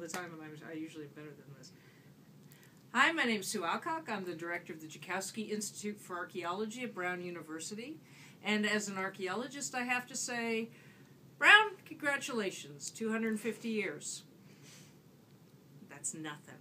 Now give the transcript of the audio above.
the time, and I'm, I usually am better than this. Hi, my name is Sue Alcock. I'm the director of the Joukowsky Institute for Archaeology at Brown University. And as an archaeologist, I have to say, Brown, congratulations, 250 years. That's nothing.